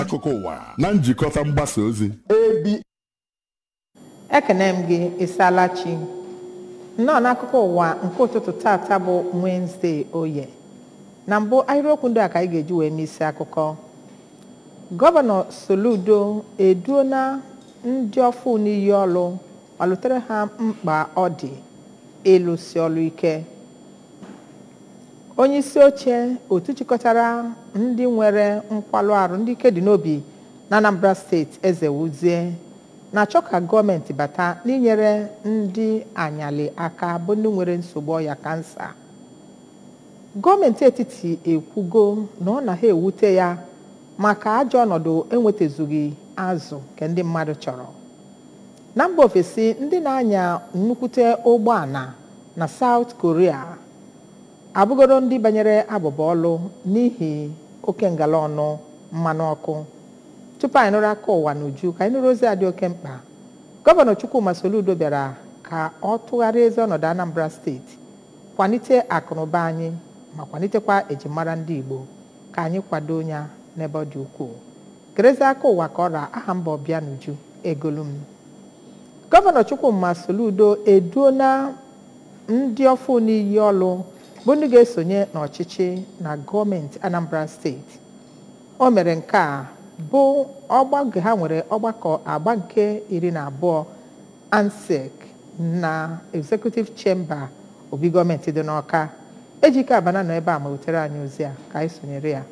akụkọ ụwa na njikọta mgbasa ozi. Ekene m gị ịsaala chi. Nnọọ n'akụkọ ụwa nke ụtụtụ tata bụ wenesde oye. Na mbụ ahịrịokwu ndị a ka anyị ga-eji wee mee isi akụkọ. Gọvanọ soludo eduona ndị ọfụ n'iyi ọlụ malụtere ha mkpa ọ dị ịlụsi ọlụ ike. Onye isi oche otu chịkọtara ndị nwere nkwalụ arụ ndị ike dị n'obi na anambra steeti eze wuzie na-achọ ka gọọmenti bata n'inyere ndị anyalị aka bụ ndị nwere nsogbu ọya kansa. Gọọmenti etiti ekwugo na ọ na ha ewute ya maka ajọ ọnọdụ enwetazughị azụ nke ndị mmadụ chọrọ. Na mba ofesi ndị na-anya nnukwute ụgbọala na South Korea abụgoro ndị banyere abụba ọlụ n'ihi oke ngala ọnụ mmanụ ọkụ. Tupu anyị nụrụ aka ụwa n'uju ka anyị nụrụ ozi a dị oke mkpa. Gọvanọ Chukwuma Soludo bịara ka ọ tụgharịa ezi ọnọdụ Anambra steeti kwalite akụnụba anyị ma kwalitekwa ejimara ndị Igbo ka anyị kwado ya n'ebe ọ dị ukwuu. Gerezi aka ụwa ka ọ ra aha mba ọbịa n'uju egolum. Gọvanọ Chukwuma Soludo eduona ndị ọfụ n'iyi ọlụ bụ ndị ga-esonye n'ọchịchị na gọọmenti Anambra steeti o mere nke a bụ ọgbakọ ha nwere ọgbakọ agba nke iri na abụọ ansec na executive chamber obi gọọmenti dị n'ọka ejike abana nọ ebe a ma wetere anyị ozi a ka anyị sonyere ya.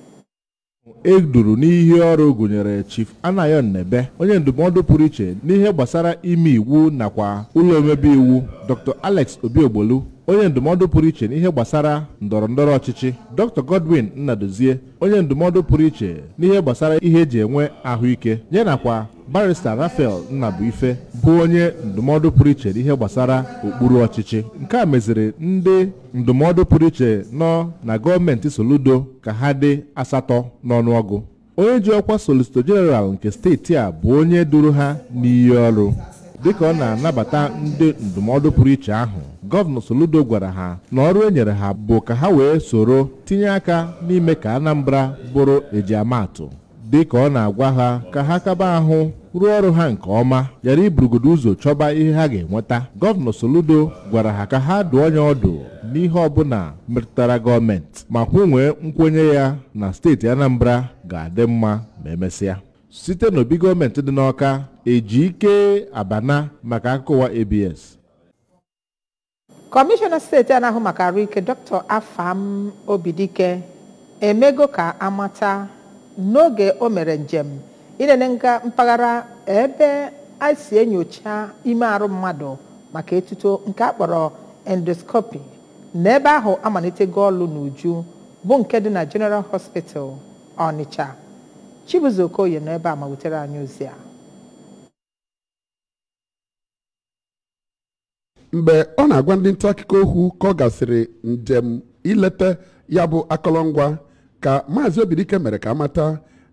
E duru n'ihe ọrụ gụnyere chief anayon nebe onye ndụmọdụ pụrụ iche n'ihe gbasara ime iwu nakwa ụlọ omebe iwu dr. Alex obiogbolu onye ndụmọdụ pụrụ iche n'ihe gbasara ndọrọ ndọrọ ọchịchị dr. Godwin nnadozie onye ndụmọdụ pụrụ iche n'ihe gbasara ihe eji enwe ahụike ya nakwa barista rafael nnabuife bụ onye ndụmọdụ pụrụ iche n'ihe gbasara okpuru ọchịchị. Nke a meziri ndị ndụmọdụ pụrụ iche nọ na gọọmenti soludo ka ha dị asatọ n'ọnụọgụ onye ji ọkwa solicitor general nke steeti a bụ onye duru ha n'iyi ọrụ. Dịka ọ na-anabata ndị ndụmọdụ pụrụ iche ahụ gọvanọ soludo gwara ha na ọrụ e nyere ha bụ ka ha wee soro tinye aka n'ime ka anambra bụrụ ejiamaatụ dịka ọ na-agwa ha ka ha kaba ahụ rụọ ọrụ ha nke ọma yara iburugodo ụzọ chọba ihe ha ga-enweta. Gọvanọ soludo gwara ha ka ha dụọ ya ọdụ n'ihe ọbụla metụtara gọọmenti ma kwunwee nkwenye ya na steeti anambra ga-adị mma ma emesịa. Site n'obi gọọmenti dị n'ọka eji ike abana maka akụkọwa abs kọmishọna steeti a na-ahụ maka ahụike dr. Afam obidike emego ka amata n'oge o mere njem ịnene nga mpaghara ebe a si enyocha ime arụ mmadụ maka etuto nke a kpọrọ na ebe ahụ amalitego ọlụ n'uju bụ nke dị na general hospital ọnịcha. Chibuzo okoye nọ ebe a ma wutere anyị ozi a mgbe ọ na-agwa ndị nta akụkọ okwu ka ọ gasịrị njem ileta ya bụ akọlọngwa ka maazị obidike mere ka amata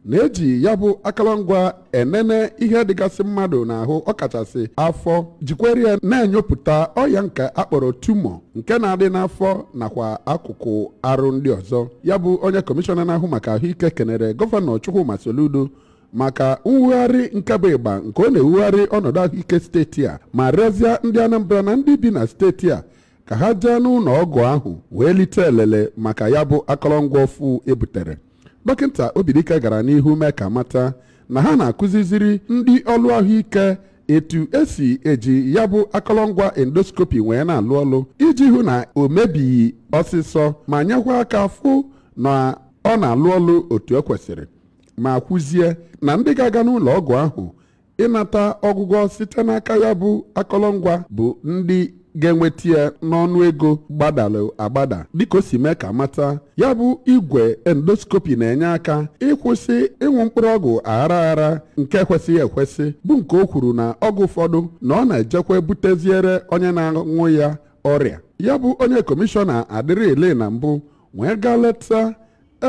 na eji ya bụ akọlọngwa enene ihe dịgasị mmadụ n'ahụ ọkachasị afọ jikwere ya na-enyopụta ọya nke akpọrọ tumọ nke na-adị n'afọ nakwa akụkụ arụ ndị ọzọ. Ya bụ onye kọmishọna na-ahụ maka ahụike kenere gọvanọ Chukwuma Soludo maka mwugharị nke bụ ịgba nke ọ na-ewugharị ọnọdụ ahụike steeti a ma rịọzie ndị Anambra na ndị bi na steeti a ka ha jee n'ụlọ ọgwụ ahụ wee lite elele maka ya bụ akọrọngwa ọfụ ebutere dọkịta Obidike gara n'ihu mee ka mata na ha na-akụziziri ndị ọrụ ahụike etu esi eji ya bụ akọrọngwa endoskopi wee na-alụ ọlụ iji hụ na o mebighị ọsịsọ ma nyekwa aka fụ na ọ na-alụ ọlụ otu o kwesịrị. Ma kwuzie na ndị ga-aga n'ụlọ ọgwụ ahụ ịnata ọgwụgwọ site n'aka ya bụ akọrọngwa bụ ndị ga-enweta ya n'ọnụ ego gbadalụ agbada dịka o si mee ka mata. Ya bụ igwe endoskopi na-enye aka ịkwụsị ịṅụ mkpụrụ ọgwụ aghara aghara nke kwesịghị ekwesị bụ nke o kwuru na ọgwụ ụfọdụ na ọ na-ejekwa buteziere onye na-aṅụ ya ọrịa. Ya bụ onye kọmishọna adịrị ele na mbụ wee gaa leta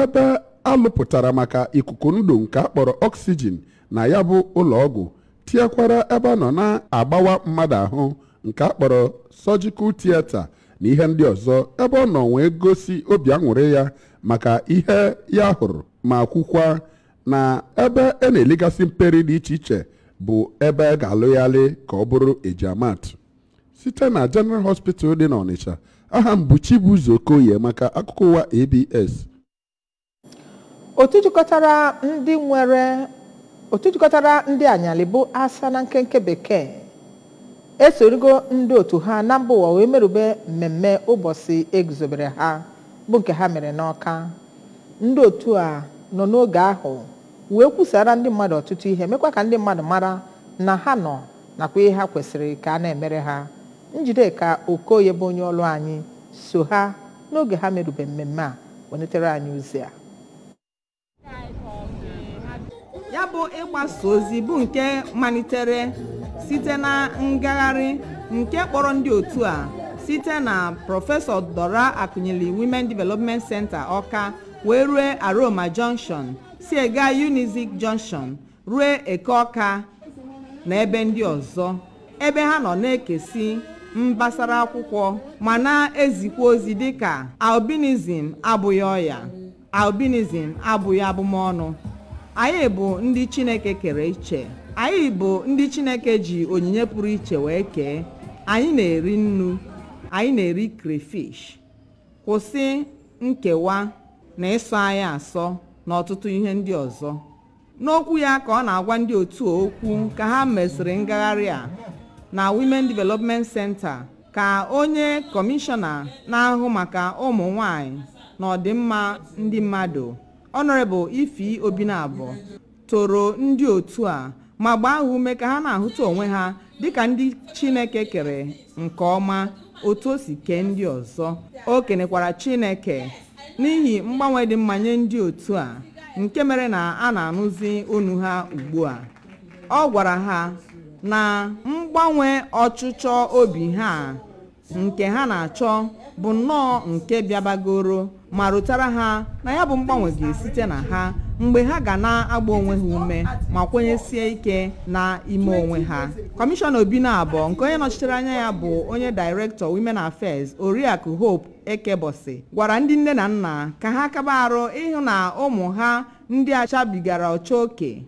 ebe alụpụtara maka ikuku ndụ nke akpọrọ oxygen na ya bụ ụlọ ọgwụ tinyekwara ebe a nọ na-agbawa mmadụ ahụ. Nke a kpọrọ surgical theatre na ihe ndị ọzọ ebe ọ nọ wee gosi obi aṅụrị ya maka ihe ya hụrụ ma kwukwa na ebe a na-eligasị mperi dị iche iche bụ ebe a ga-alụghalị ka ọ bụrụ ejiamatụ site na general hospital dị n'ọnịcha aha m bụ chibuzo maka akụkọ ụwa abs otu ndị nwere otu jikọtara ndị anyalị bụ asa na nkenke bekee. Esorigo ndị otu ha na mba ụwa wee merube mmemme ụbọchị eguzobere ha bụ nke ha mere n'ọka ndị otu a nọ n'oge ahụ wee kwusara ndị mmadụ ọtụtụ ihe mekwa ka ndị mmadụ mara na ha nọ nakwa ihe ha kwesịrị ka a na-emere ha. Njideka okoye bụ onye ọrụ anyị so ha n'oge ha merube mmemme a welitere anyị ozi a. Ya bụ ịgbasa ozi bụ nke malitere site na ngagharị nke kpọrọ ndị otu a site na prọfesọ dora akunyili women development center ọka wee rue aroma junction si ega unizik junction rue eke ọka na ebe ndị ọzọ ebe ha nọ na-ekesi mbasara akwụkwọ ma na-ezikwa ozi dịka albinism abụghị ọya albinism abụghị abụmọnụ. Anyị bụ ndị chineke kere iche. Anyị bụ ndị chineke ji onyinye pụrụ iche wee kee. Anyị na-eri nnu anyị na-eri crayfish. Kwụsị nkewa na ịsọ anyị asọ na ọtụtụ ihe ndị ọzọ. N'okwu ya ka ọ na-agwa ndị otu okwu ka ha mesịrị ngagharị a. Na women development center ka onye kọmishọna na-ahụ maka ụmụ nwanyị na ọdịmma ndị mmadụ. Honorable ifi obinabọ toro ndị otu a ma gbaa ha ume ka ha na-ahụta onwe ha dịka ndị chineke kere nke ọma otu o si kee ndị ọzọ. O kenekwara chineke n'ihi mgbanwe dị mma nye ndị otu a nke mere na a na-anụzi onu ha ugbu a. Ọ gwara ha na mgbanwe ọchịchọ obi ha nke ha na-achọ bụ nnọọ nke bịabagoro ma rụtara ha na ya bụ mgbanwe ga-esite na ha mgbe ha ga na-agba onwe ha ume ma kwenyesie ike na ime onwe ha. Kọmishọna obinabọ nke onye nọchitere anya ya bụ onye director women affairs oriakụ hope ekebosi gwara ndị nne na nna ka ha kaba arụ ịhụ na ụmụ ha ndị achabigara ọcha oke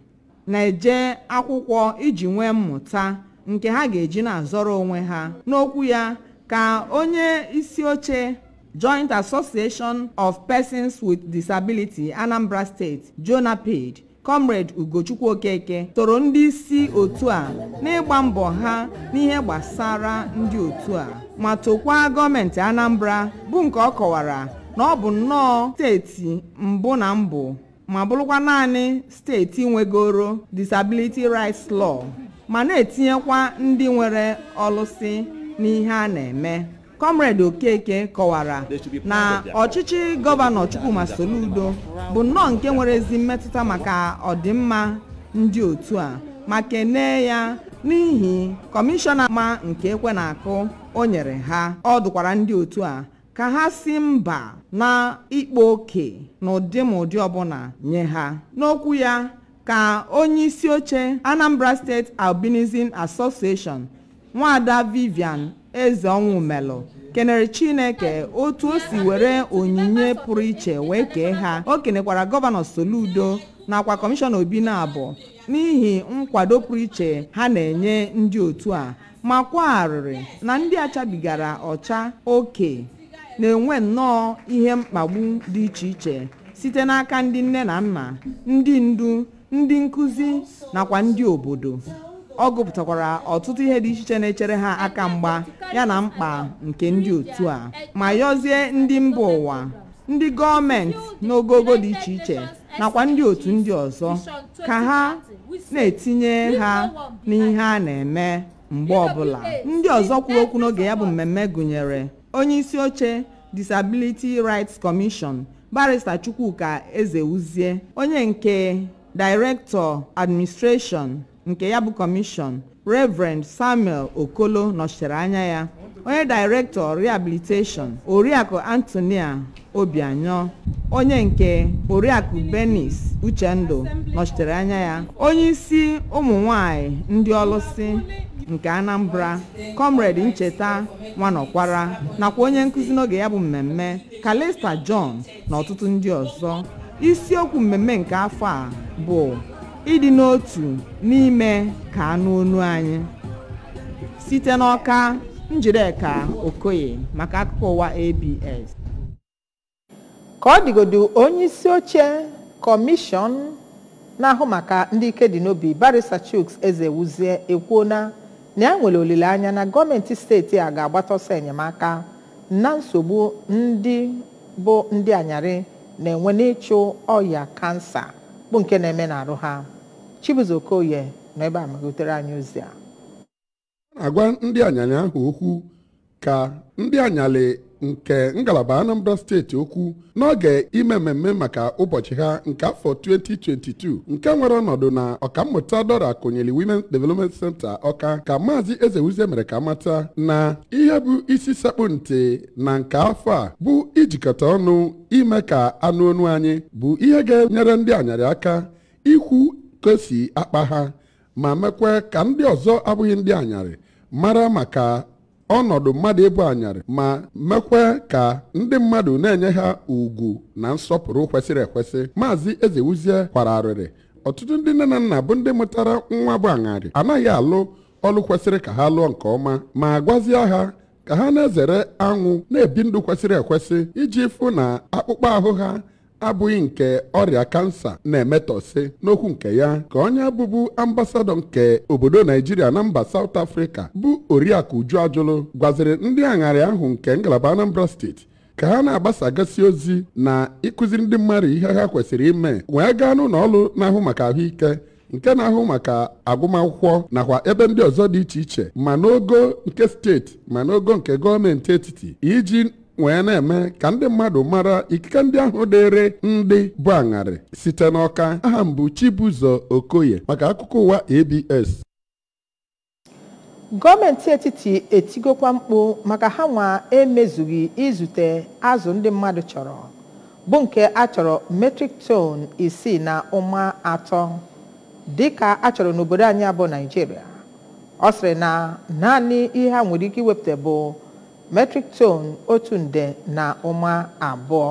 na-eje akwụkwọ iji nwee mmụta nke ha ga-eji na-azọrọ onwe ha. N'okwu ya ka onye isi oche joint association of persons with disability anambra state jonaped comrade ugochukwu okeke toro ndị isi otu a n'ịgba mbọ ha n'ihe gbasara ndị otu a. Ma tokwa gọọmenti anambra bụ nke ọ kọwara na ọ bụ nnọọ steeti mbụ na mbụ ma bụrụkwa naanị steeti nwegoro disability rights law ma na-etinyekwa ndị nwere ọlụsị n'ihe a na-eme. Comrade okeke kọwara na ọchịchị gọvanọ chukwuma soludo bụ nnọọ nke nwere ezi mmetụta maka ọdịmma ndị otu a ma kenee ya n'ihi kọmishọna ma nke ekwe na-akụ o nyere ha. Ọ dụkwara ndị otu a ka ha si mba na ịkpa oke n'ụdị ma ụdị ọbụla nye ha. N'okwu ya ka onye isi oche anambra steeti albinism association nwaada vivian eze ọnwụ melụ. Kenere chineke otu o si were onyinye pụrụ iche wee kee ha. O kenekwara gọvanọ soludo nakwa kọmishọna obi na-abụ n'ihi nkwado pụrụ iche ha na-enye ndị otu a ma kwagharịrị na ndị achabigara ọcha oke na-enwe nnọọ ihe mkpagbu dị iche iche site n'aka ndị nne na nna ndị ndu ndị nkụzi nakwa ndị obodo. Ọ gụpụtakwara ọtụtụ ihe dị iche iche na-echere ha aka mgba ya na mkpa nke ndị otu a ma yọzie ndị mba ụwa ndị gọọmenti n'ogogo dị iche iche nakwa ndị otu ndị ọzọ ka ha na-etinye ha n'ihe a na-eme. Mgbe ọbụla ndị ọzọ kwuru okwu n'oge ya bụ mmemme gụnyere onye isi oche disability rights commission barista chukwuka ezewuzie onye nke director administration nke ya bụ kọmishọn reverend samuel okolo nọchitere anya ya onye director rehabilitation oriakụ antonia obianọ onye nke oriakụ benis uchendu nọchitere anya ya onye isi ụmụ nwanyị ndị ọlụsị nke anambra comrade ncheta nwanọkwara nakwa onye nkụzi n'oge ya bụ mmemme kalista john na ọtụtụ ndị ọzọ. Isiokwu mmemme nke afọ a bụ ịdị n'otu n'ime ka anụ onu anyị. Site n'ọka njideka okoye maka akụkọ ụwa abs ka ọ dịgodu onye isi oche kọmishọn na-ahụ maka ndị ike dị n'obi barista chuks eze wuzie ekwuona na ya nwere olileanya na gọọmenti steeti a ga-agbata ọsọ enyemaka na nsogbu ndị bụ ndị anyarị na-enwe n'ịchụ ọya kansa bụ nke na-eme n'arụ ha. Chibuzo okoye nọ ebe a magotere anyị ozi a. Na-agwa ndị anyalị ahụ okwu ka ndị anyalị nke ngalaba anambra steeti okwu n'oge ime mmemme maka ụbọchị ha nke afọ 2022 nke nwere ọnọdụ na ọkammụta dora konyeli women's development center ọka ka maazị ezewuzie mere ka mata na ihe bụ isi sekpụ ntị na nke afọ a bụ ijikọta ọnụ ime ka anụ onu anyị bụ ihe ga-enyere ndị anyarị aka ikwu ka si akpa ha ma mekwa ka ndị ọzọ abụghị ndị anyarị mara maka ọnọdụ mmadụ ịbụ anyarị ma mekwa ka ndị mmadụ na-enye ha ugwu na nsọpụrụ kwesịrị ekwesị. Maazị ezewuzie kwara arịrị ọtụtụ ndị nne na nna bụ ndị mụtara nwa bụ aṅarị anaghị alụ ọlụ kwesịrị ka ha lụọ nke ọma ma gwazie ha ka ha na-ezere anwụ na-ebi ndụ kwesịrị ekwesị iji fụ na akpụkpọ ahụ ha abụghị nke ọrịa kansa na-emetọsị n'okwu nke ya ka onye bụbu ambasadọ nke obodo naijiria na mba saut afrịka bụ oriakụ uju ajụlụ gwaziri ndị aṅarị ahụ nke ngalaba anambra steeti ka ha na-agbasagasị ozi na ịkụziri ndị mmadụ ihe ha kwesịrị ime wee gaa n'ụlọ ọrụ na-ahụ maka ahụike nke na-ahụ maka agụmakwụkwọ nakwa ebe ndị ọzọ dị iche iche ma n'ogo nke steeti ma n'ogo nke gọọmenti etiti iji wee na-eme ka ndị mmadụ mara ikike ndị ahụ dịrị ndị bụ aṅarị site n'ọka aha mbụ chibuzo okoye maka akụkọ ụwa abs gọọmenti etiti etigokwa mkpu maka ha nwa emezughị izute azụ ndị mmadụ chọrọ bụ nke a chọrọ metrik ton isii na ụma atọ dịka a chọrọ n'obodo anyị abụ naijiria ọ sịrị na naanị ihe ha nwere ike iwepụta bụ metrik ton otu nde na ụma abụọ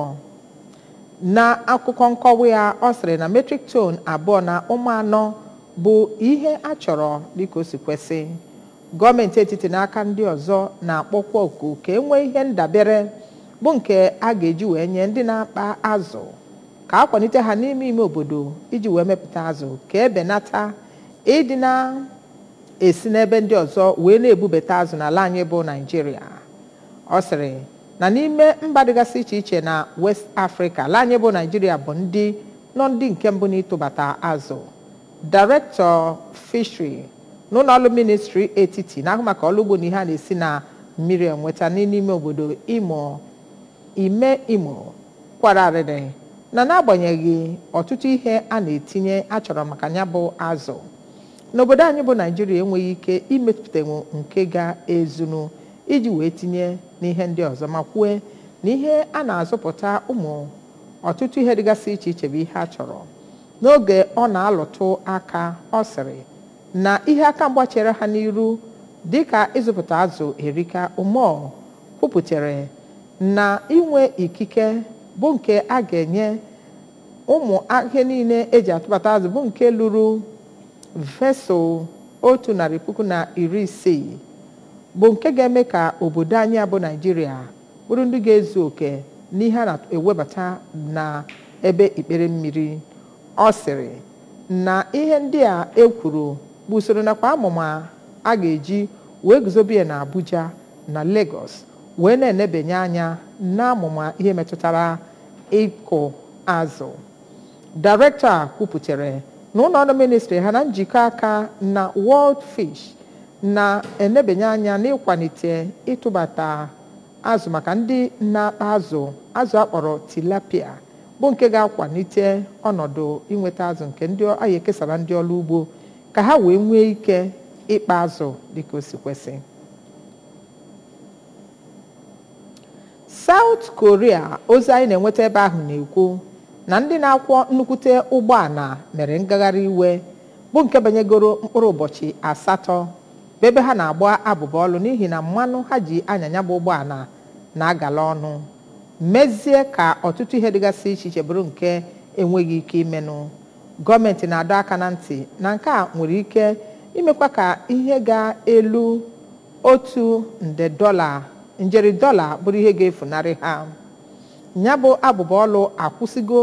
na akụkọ nkọwa ya ọ sịrị na metrik ton abụọ na ụma anọ bụ ihe a chọrọ dịka o si kwesị. Gọọmenti etiti n'aka ndị ọzọ na-akpọkwa oku ka e nwee ihe ndabere bụ nke a ga-eji wee nye ndị na-akpa azụ ka a kwalite ha n'ime ime obodo iji wee mepụta azụ ka ebenata ịdị na-esi n'ebe ndị ọzọ wee na-ebubata azụ n'ala anyị bụ naijiria ọ sịrị na n'ime mba dịgasị iche iche na west afrịka ala bụ naijiria bụ ndị nọ ndị nke mbụ n'ịtụbata azụ. Directọ fishri n'ụlọ ọrụ ministri etiti na-ahụ maka ọrụ ugbo na ihe a na-esi na mmiri enweta n'ime obodo imo ime imo kwara arịrị na n'agbanyeghị ọtụtụ ihe a na-etinye achọrọ maka ya bụ azụ. N'obodo anyị bụ naijiria enweghị ike imepụtanwu nke ga-ezunu. Iji wee tinye n'ihe ndị ọzọ ma kwue na ihe a na-azụpụta ụmụ ọtụtụ ihe dịgasị iche iche bụ ihe a chọrọ. N'oge ọ na-alụtụ aka ọ sịrị na ihe aka mgbachere ha n'iru dịka ịzụpụta azụ erika umo kwupụtara na inwe ikike bụ nke a ga-enye ụmụ ahịa niile eji atụbata azụ bụ nke lụrụ vesụl otu narị puku na iri isii. Bụ nke ga-eme ka obodo anyị abụ naijiria bụrụ ndị ga-ezu oke n'ihe a na-ewebata na ebe ikpere mmiri. Ọ sịrị na ihe ndị a e kwuru bụ usoro nakwa amụma a ga-eji wee guzobe na abuja na lagos wee na-enebanye anya n'amụma ihe metụtara ịkụ azụ. Dairektọ a kwupụtara na ụlọ ministri ha na njikọ aka na world fish na-enebanye anya n'ịkwalite ịtụbata azụ maka ndị na-akpa azụ azụ akpọrọ tilapia bụ nke ga-akwalite ọnọdụ inweta azụ nke ndị anyị ekesara ndị ọrụ ugbo ka ha wee nwee ike ịkpa azụ dịka o si kwesị. Korea ozi anyị na-enweta ebe ahụ na-ekwu na ndị na-akwọ nnukwute ụgbọala mere ngagharị iwe bụ nke banyegoro mkpụrụ ụbọchị asatọ. Bụ ebe ha na-agba abụba ọlụ n'ihi na mmanụ ha ji anyanya bụ ụgbọala na-agala ọnụ. Mezie ka ọtụtụ ihe dịgasị iche iche bụrụ nke enweghị ike imenụ. Gọọmenti na-adọ aka na ntị na nke a nwere ike imekwa ka ihe ga-elu otu nde dọla njeri dọla bụrụ ihe ga-efunarị ha. Ya bụ abụba ọlụ akwụsịgo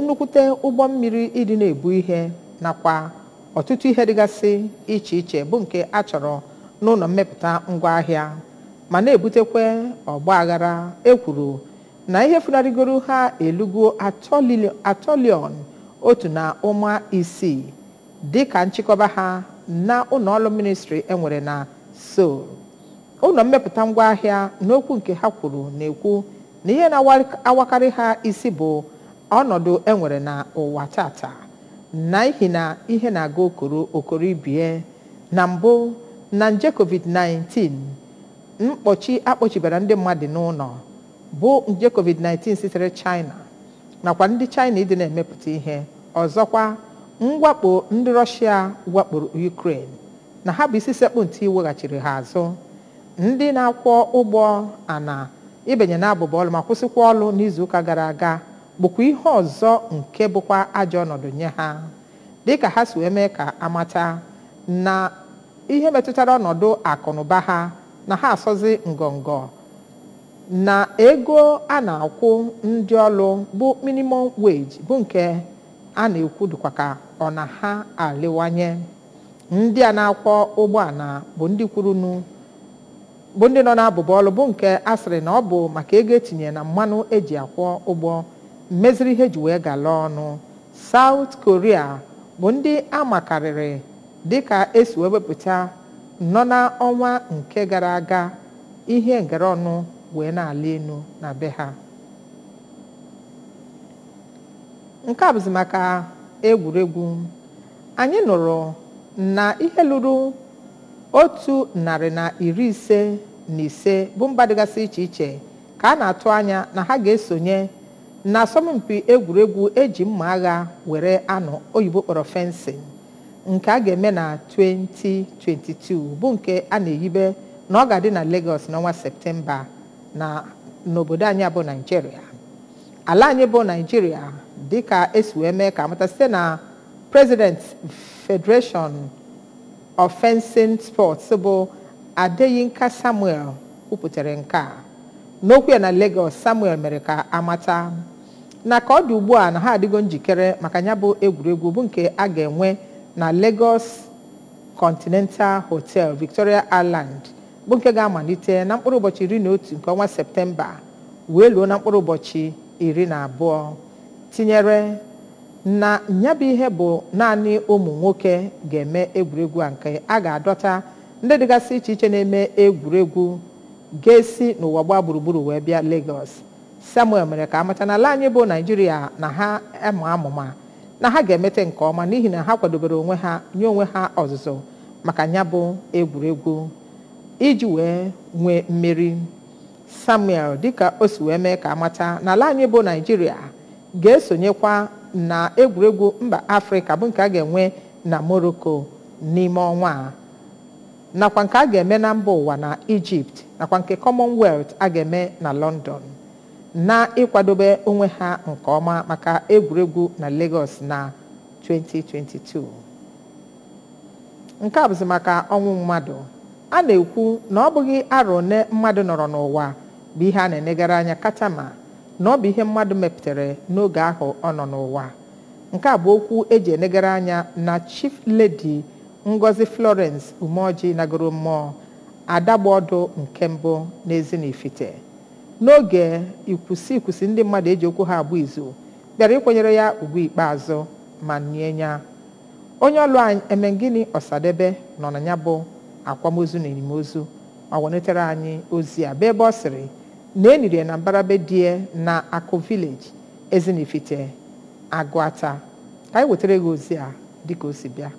nnukwute ụgbọ mmiri ịdị na-ebu ihe nakwa ọtụtụ ihe dịgasị iche iche bụ nke a chọrọ n'ụlọ mmepụta ngwaahịa ma na-ebutekwa ọgba aghara ekwuru na ihe funarịgoro ha elugo atọlion otu na ụma isii dịka nchịkọba ha na ụlọọrụ ministri enwere na Seoul. Ụlọ mmepụta ngwaahịa n'okwu nke ha kwuru na-ekwu na ihe na-awakarị ha isi bụ ọnọdụ enwere na ụwa tata. N'ihi na ihe na-aga okoro okoro ibie. Na mbụ na nje covid-19 mkpọchi akpọchibara ndị mmadụ n'ụlọ bụ nje covid-19 sitere China nakwa ndị China ịdị na-emepụta ihe. Ọzọkwa mwakpo ndị Russia wakporo Ukraine na ha bụ isi sekpụ ntị weghachiri ha azụ. Ndị na-akwọ ụgbọ ana ibenye na abụba ọlụ ma kwụsịkwa ọlụ n'izuụka gara aga. Bụkwa ihe ọzọ nke bụkwa ajọ ọnọdụ nye ha dịka ha si wee mee ka amata na ihe metụtara ọnọdụ akụnụba ha na ha asọzi ngọngọ na ego a na-akwụ ndị ọlụ bụ minimum wage bụ nke a na-ekwu dịkwa ka ọ na ha aliwanye ndị a na-akwọ ụgbọala bụ ndị kwurunu bụ ndị nọ n'abụba ọlụ bụ nke a sịrị na ọ bụ maka ego etinye na mmanụ eji akwọ ụgbọ mmeziri ihe ji wee gala ọnụ. South Korea bụ ndị amakarịrị dịka esi wee wepụta nọ n'ọnwa nke gara aga ihe ngere ọnụ wee na-ala elu na be ha. Nke a bụzi maka egwuregwu. Anyị nụrụ na ihe lụrụ otu narị na iri ise na ise bụ mba dịgasị iche iche ka a na-atụ anya na ha ga-esonye na asọmpi egwuregwu eji mma agha were anụ oyibo kpọrọ fencing nke a ga-eme na 2022 bụ nke a na-eyibe na ọ ga-adị na Lagos n'ọnwa Septemba na n'obodo anyị bụ Naijiria ala anyị bụ Naijiria dịka esi wee mee ka amata site na President Federation of Fencing Sports bụ Adeyinka Samuel kwupụtara nke a. N'okwu ya na Lagos Samuel mere ka amata na ka ọ dị ugbu a na ha adịgo njikere maka ya bụ egwuregwu bụ nke a ga-enwe na Lagos Continental Hotel Victoria Island bụ nke ga-amalite na mkpụrụ ụbọchị iri na otu nke ọnwa Septemba wee luo na mkpụrụ ụbọchị iri na abụọ tinyere na ya bụ ihe bụ naanị ụmụ nwoke ga-eme egwuregwu a nke a ga-adọta ndị dịgasị iche iche na-eme egwuregwu ga-esi n'ụwa gbaa gburugburu wee bịa Lagos. Samuel mere ka amata na ala anyị bụ Naijiria na ha amụ amụma na ha ga-emete nke ọma n'ihi na ha kwadobere onwe ha nye onwe ha ọzụzụ maka ya bụ egwuregwu. Iji wee nwee mmeri Samuel dịka o si wee mee ka amata na ala anyị bụ Naijiria ga-esonyekwa na egwuregwu mba Afrịka bụ nke a ga-enwe na Morocco n'ime ọnwa a. Nakwa nke a ga-eme na mba ụwa na Egypt nakwa nke Commonwealth a ga-eme na London. Na ịkwadobe onwe ha nke ọma maka egwuregwu na Lagos na 2022 nke a bụzi maka ọnwụ mmadụ. A na-ekwu na ọ bụghị arọ one mmadụ nọrọ n'ụwa bụ ihe a na-enegara anya katama na ọ bụ ihe mmadụ mepụtara n'oge ahụ ọ nọ n'ụwa. Nke a bụ okwu eji enegara anya na Chief Lady Ngozi Florence Umeoji nagoro mmụọ adagbodo nke mbụ n'Ezinifite n'oge ikwusi ikwusi ndị mmadụ eji okwu ha abụ izu bịara ịkwanyere ya ugwu ikpeazụ ma nie ya onye ọlụ anyị Emengini Ọsadebe nọ na ya bụ akwamozu na enimozu ma welitere anyị ozi a bụ ebe ọ sịrị na eniri na mbarabe die na akụ village Ezinifite Agụata. Ka anyị wetara gị ozi a dịka o si bịa.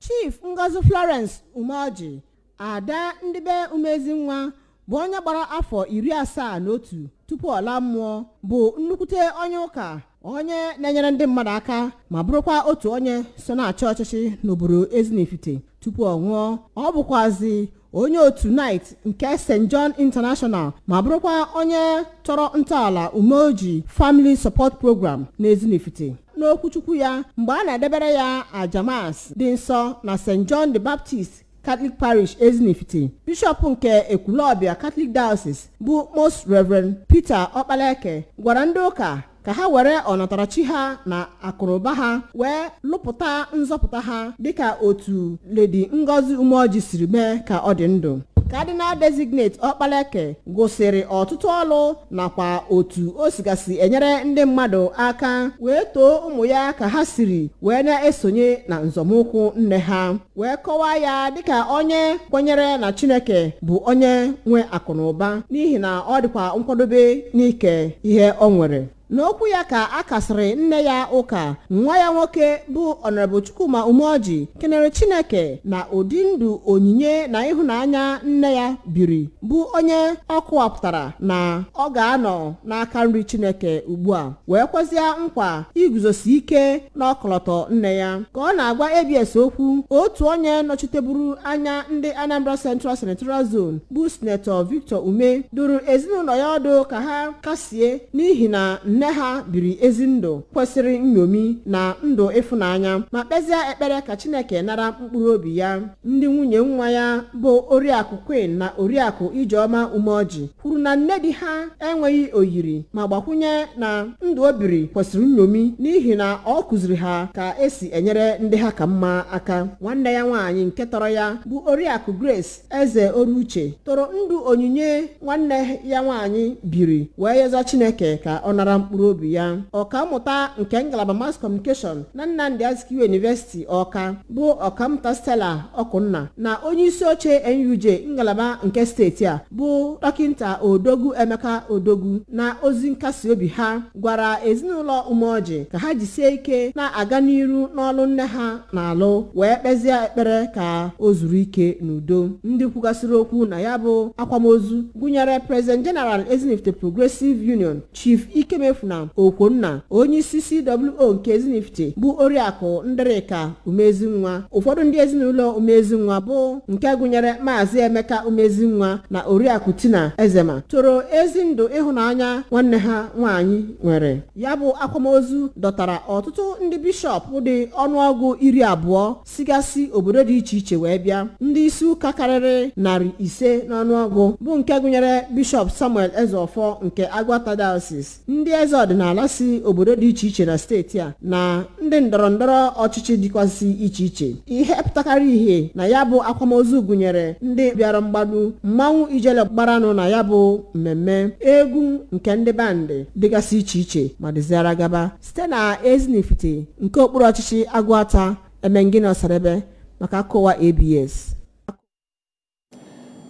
Chief ngozi florence umeoji ada ndị be umezinwa bụ onye gbara afọ iri asaa na otu tupu ọ laa mmụọ bụ nnukwute onye ụka onye na-enyere ndị mmadụ aka ma bụrụkwa otu onye so na-achị ọchịchị n'obodo ezinifite tupu ọ nwụọ. Ọ bụkwazi onye otu knight nke st john international ma bụrụkwa onye tọrọ ntọala umeoji family support program n'ezinifite n'okwuchukwu ya mgbe a na-edebere ya ajamas dị nsọ na st john the baptist catholic parish ezinifite bishọp nke ekwulọbịa catholic diocese bụ most reverend peter ọkpalaeke gwara ndị ụka ka ha were ọnatarachi ha na akụrụba ha wee lụpụta nzọpụta ha dịka otu ledi ngozi umeoji siri mee ka ọ dị ndụ. Cardinal designate ọkpaleke gụsịrị ọtụtụ ọlụ nakwa otu o sigasị enyere ndị mmadụ aka wee too ụmụ ya ka ha siri wee na-esonye na nzọmụkwụ nne ha wee kọwaa ya dịka onye kwenyere na chineke bụ onye nwe akụnụba n'ihi na ọ dịkwa nkwadobe n'ike ihe o nwere. N'okwu ya ka a kasịrị nne ya ụka nwa ya nwoke bụ ọnọrọbụ chukwuma umeoji kenere chineke na ụdị ndụ onyinye na ịhụnanya nne ya biri bụ onye ọ kọwapụtara na ọ ga-anọ n'aka nri chineke ugbu a. Wee kwezie nkwa iguzosi ike n'ọkọlọtọ nne ya. Ka ọ na-agwa abs okwu otu onye nọchiteburu anya ndị anambra central senatorial zone bụ sinetọ victor ume duru ezinụlọ ya ọdụ ka ha kasie n'ihi na ha biri ezi ndụ kwesịrị nṅomi na ndụ ịfụnanya ma kpezie ekpere ka chineke nara mkpụrụ obi ya. Ndị nwunye nwa ya bụ oriakụ queen na oriakụ ijeọma umeoji kwuru na nne di ha enweghị oyiri ma gbakwunye na ndụ o biri kwesịrị nṅomi n'ihi na ọ kụziri ha ka esi enyere ndị ha ka mma aka. Nwanne ya nwaanyị nke tọrọ ya bụ oriakụ grace eze oruuche toro ndụ onyinye nwanne ya nwaanyị biri wee yọzọ chineke ka ọ nara mkpụrụ obi ya. Ọkammụta nke ngalaba mass communication na nnamdị azikiwe university ọka bụ ọkammụta stella ọkụnna na onye isi oche nuj ngalaba nke steeti a bụ dọkịta odogwu emeka odogwu na ozi nkasi obi ha gwara ezinụlọ umeoji ka ha jisie ike na-aga n'iru n'ọlụ nne ha na-alụ wee kpezie ekpere ka o zuru ike n'udo. Ndị kwugasịrị okwu na ya bụ akwamozu gụnyere president general ezinifite progressive union chief ikemefuna okwonna onye isi cwo nke ezinifite bụ oriakụ ndịrịka umezinwa ụfọdụ ndị ezinụlọ umezinwa bụ nke gụnyere maazị emeka umezinwa na oriakụ tina ezema. Toro ezi ndụ ịhụnanya nwanne ha nwaanyị nwere. Ya bụ akwamozu dọtara ọtụtụ ndị bishọp dị ọnụọgụ iri abụọ sigasị obodo dị iche iche wee bịa. Ndị isi ụka karịrị narị ise n'ọnụọgụ bụ nke gụnyere bishọp samuel ezeọfọ nke agwata diocese. Ndị eze ọdịnala si obodo dị iche iche na steeti a na ndị ndọrọ ndọrọ ọchịchị dịkwasị iche iche. Ihe pụtakarị ihe na ya bụ akwamozu gụnyere ndị bịara mgbadu mmanwụ ijele gbaranụ na ya bụ mmemme egwu nke ndị bandị dịgasị iche iche ma dịziara gaba. Site na ezinifite nke okpuru ọchịchị agụata emengini ọsarebe maka akụwa abs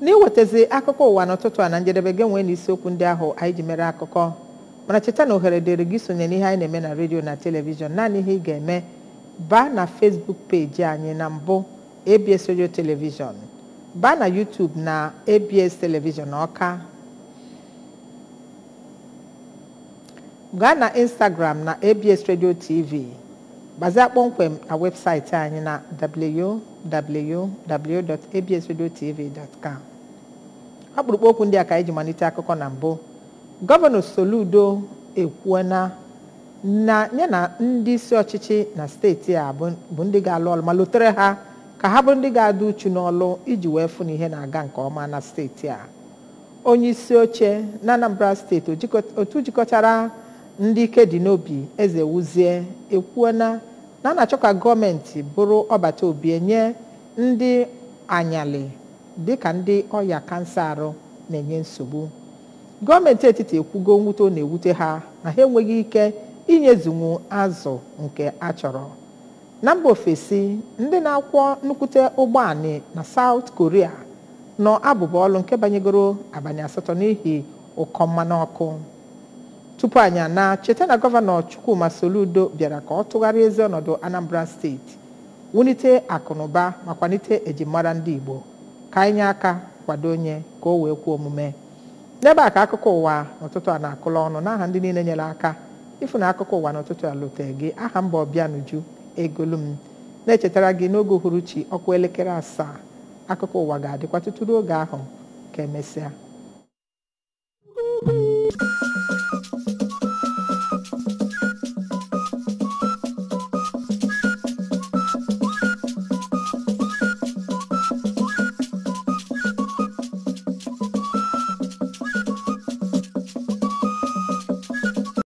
n'iwetazi akụkọ ụwa n'ụtụtụ a na njedebe gị nwee n'isiokwu ndị ahụ anyị ji mere akụkọ. Mana cheta na ohere dịrị gị sonye n'ihe anyị na-eme na redio na telivishọn naanị ihe ị ga-eme baa na facebook peji anyị na mbụ abs radio telivishọn baa na youtube na abs telivishọn ọka gaa na instagram na abs radio tv gbazia kpọmkwem na webụsaịtị anyị na www.absradiotv.com akpụrụkpọ okwu ndị a ka anyị ji malite akụkọ na mbụ. Gọvanọ soludo ekwuona na ya na ndị isi ọchịchị na steeti a bụ bụ ndị ga-alụ ọlụ ma lotere ha ka ha bụrụ ndị ga-adị uchu n'ọlụ iji wee fụ na ihe na-aga nke ọma na steeti a. Onye isi oche na anambra steeti otu jikọtara ndị ike dị n'obi eze wuzie ekwuona na a na-achọ ka gọọmenti bụrụ ọbata obi nye ndị anyalị dịka ndị ọya kansa arụ na-enye nsogbu. Gọọmenti etiti ekwugo mwute ọ na-ewute ha na ha enweghị ike inyezinwu azụ nke a chọrọ. Na mba ofesi ndị na-akwọ nnukwute ụgbọanị na South Korea nọ abụba ọlụ nke banyegoro abalị asatọ n'ihi ụkọ mmanụ ọkụ. Tupu anyị na cheta na gọvanọ Chukwuma Soludo bịara ka ọ tụgharịa ezi ọnọdụ Anambra steeti wulite akụnụba ma kwalite ejimara ndị Igbo. Ka anyị aka kwado onye ka o wee kwuo omume. N'ebe a ka akụkọ ụwa n'ụtụtụ a na-akụla ọnụ n'aha ndị niile nyere aka ịfụ na akụkọ ụwa n'ụtụtụ a lute gị aha mba ọbịa n'uju egolu m na-echetara gị n'oge uhuruchi ọkwa elekere asaa akụkọ ụwa ga-adịkwa tutu ruo oge ahụ ka emesịa